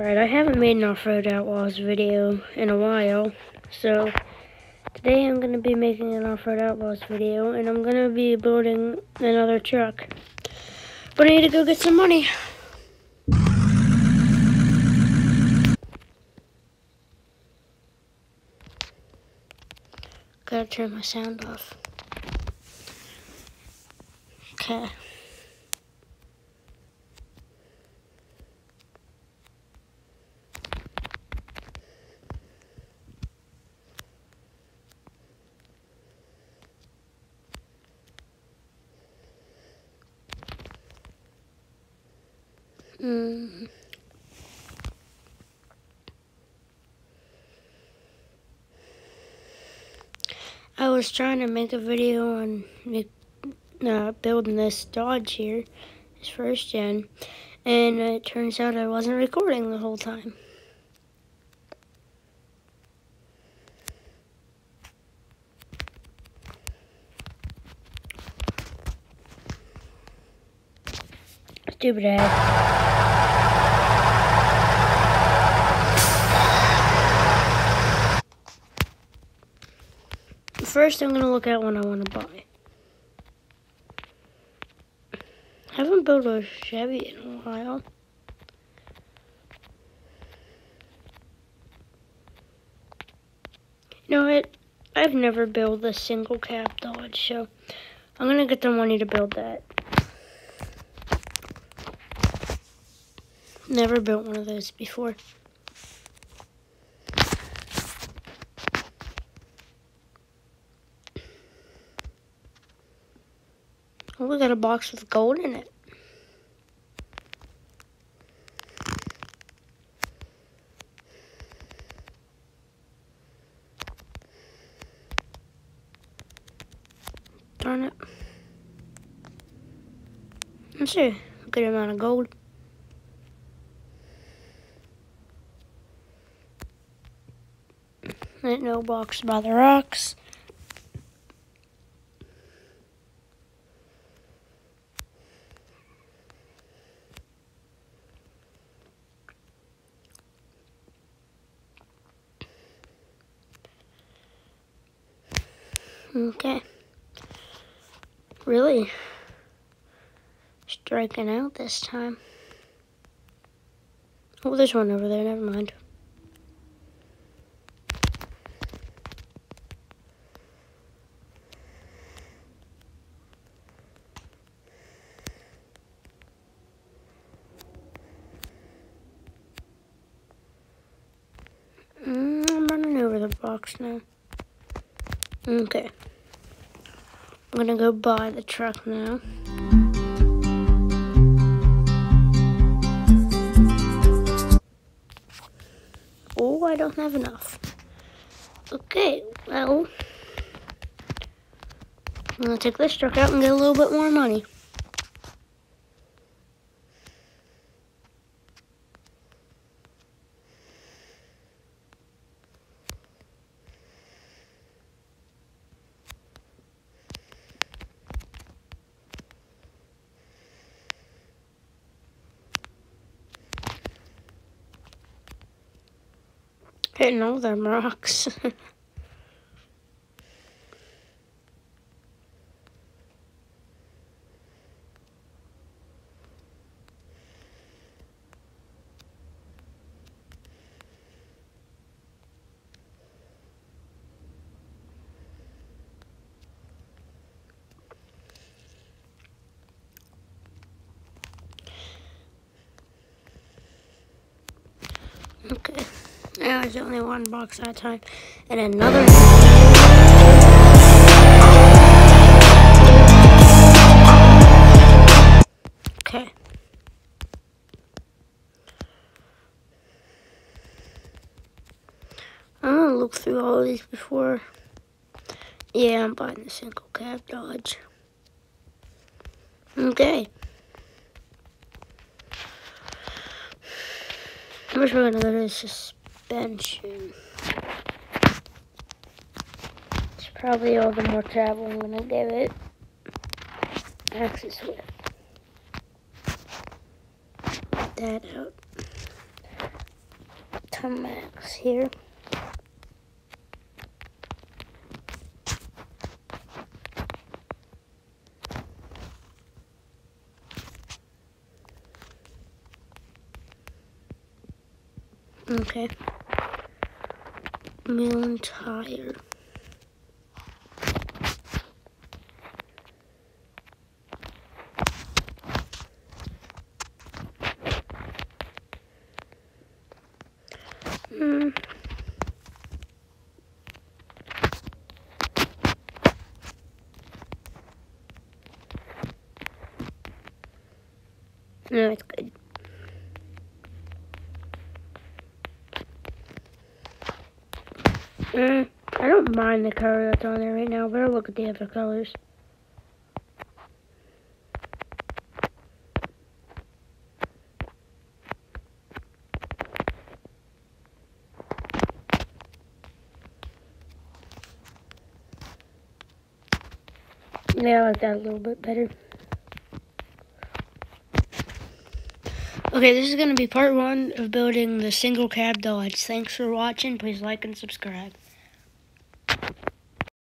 Alright, I haven't made an Off-Road Outlaws video in a while, so today I'm going to be making an Off-Road Outlaws video, and I'm going to be building another truck. But I need to go get some money. Gotta turn my sound off. Okay. Mm. I was trying to make a video on uh, building this Dodge here, this first gen, and it turns out I wasn't recording the whole time. Stupid ass. First, I'm going to look at one I want to buy. I haven't built a Chevy in a while. You know what? I've never built a single cab Dodge, so I'm going to get the money to build that. Never built one of those before. Oh, we got a box with gold in it. Darn it. See. A good amount of gold. Ain't no box by the rocks. Okay. Really striking out this time. Oh, there's one over there. Never mind. Mm, I'm running over the box now. Okay. I'm gonna go buy the truck now. Oh, I don't have enough. Okay, well, I'm gonna take this truck out and get a little bit more money. Hitting all them rocks. okay. Now there's only one box at a time. And another. Okay. I'm gonna look through all these before. Yeah, I'm buying the single cab Dodge. Okay. I'm just gonna go suspension. It's probably all the more travel I'm gonna give it. Axis width. That out. Max here. Okay. Mill tire. Hmm. No, it's good. Mm, I don't mind the color that's on there right now, but I'll look at the other colors. Yeah, I like that a little bit better. Okay, this is going to be part one of building the single cab Dodge. Thanks for watching. Please like and subscribe.